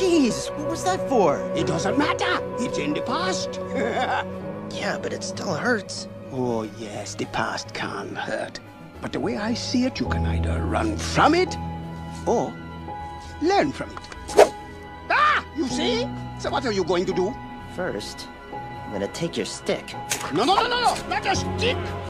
Jeez, what was that for? It doesn't matter. It's in the past. Yeah, but it still hurts. oh, yes, the past can hurt. But the way I see it, you can either run from it or learn from it. Ah, you see? So what are you going to do? First, I'm gonna take your stick. No, no, no, no, no, not a stick.